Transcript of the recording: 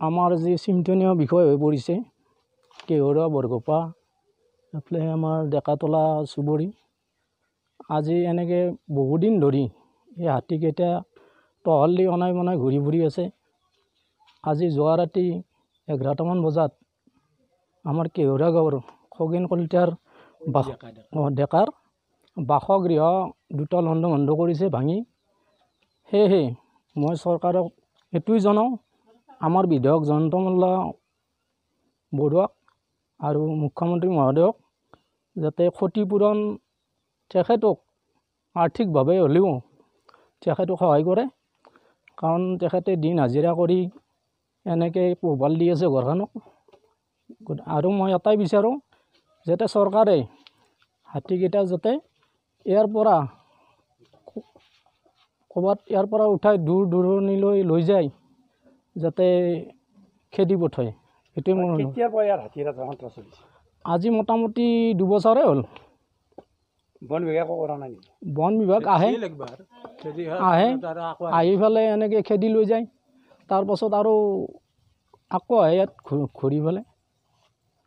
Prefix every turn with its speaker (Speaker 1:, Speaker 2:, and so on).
Speaker 1: আমাৰ যি চিন্তনীয় বিষয় হৈ পৰিছে কেহৰুৱা বৰগোপা এইফালে আমাৰ ডেকাতলা চুবুৰী আজি এনেকৈ বহুদিন ধৰি এই হাতীকেইটা টহল দি অনাই বনাই ঘূৰি ফুৰি আছে। আজি যোৱা ৰাতি এঘাৰটামান বজাত আমাৰ কেহৰুৱা গাঁৱৰ খগেন কলিতাৰ বাস অঁ, ডেকাৰ বাসগৃহ দুটা লণ্ড ভণ্ড কৰিছে ভাঙি। সেয়েহে মই চৰকাৰক এইটোৱেই জনাওঁ আমাৰ বিধায়ক জয়ন্ত মল্ল বৰুৱাক আৰু মুখ্যমন্ত্ৰী মহোদয়ক যাতে ক্ষতিপূৰণ তেখেতক আৰ্থিকভাৱে হ'লেও তেখেতক সহায় কৰে কাৰণ তেখেতে দিন হাজিৰা কৰি এনেকৈ পোহপাল দি আছে ঘৰখনক। আৰু মই এটাই বিচাৰোঁ যাতে চৰকাৰে হাতীকেইটা যাতে ইয়াৰ পৰা ক'ৰবাত ইয়াৰ পৰা উঠাই দূৰ দূৰণিলৈ লৈ যায়। যাতে খেদি পঠায় সেইটোৱে মোৰ অনুৰোধ।
Speaker 2: কেতিয়াৰ পৰা ইয়াত হাতীৰ এটা সন্ত্ৰাস চলিছে?
Speaker 1: আজি মোটামুটি দুবছৰে হ'ল।
Speaker 2: বন বিভাগে কৰা নাই নেকি?
Speaker 1: বন বিভাগ আহে। আহে। আহি। পেলাই এনেকৈ খেদি লৈ যায়। তাৰপাছত আৰু আকৌ আহে ইয়াত ঘূৰি পেলাই।